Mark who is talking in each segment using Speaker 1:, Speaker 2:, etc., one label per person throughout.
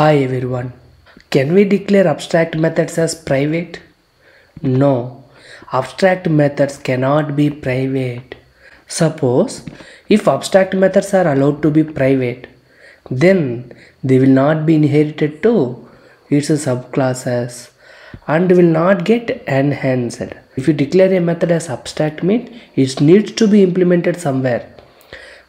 Speaker 1: Hi everyone. Can we declare abstract methods as private? No. Abstract methods cannot be private. Suppose if abstract methods are allowed to be private, then they will not be inherited to its subclasses and will not get enhanced. If you declare a method as abstract it needs to be implemented somewhere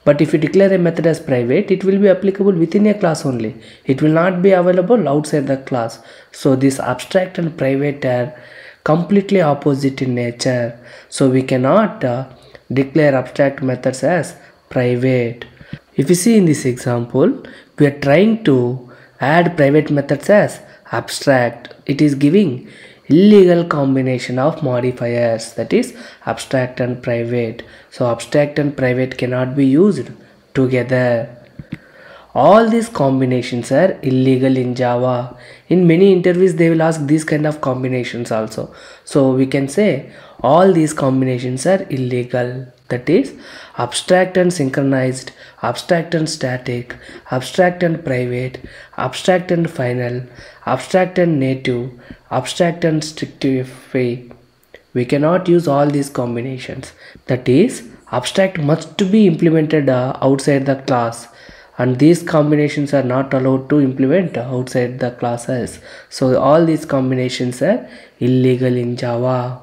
Speaker 1: but if you declare a method as private it will be applicable within a class only. It will not be available outside the class. So this abstract and private are completely opposite in nature. So we cannot uh, declare abstract methods as private. If you see in this example we are trying to add private methods as abstract. It is giving illegal combination of modifiers that is abstract and private. So abstract and private cannot be used together. All these combinations are illegal in java. In many interviews they will ask these kind of combinations also. So we can say all these combinations are illegal that is abstract and synchronized abstract and static abstract and private abstract and final abstract and native abstract and strictfp. We cannot use all these combinations. That is abstract must be implemented uh, outside the class. And these combinations are not allowed to implement outside the classes. So all these combinations are illegal in java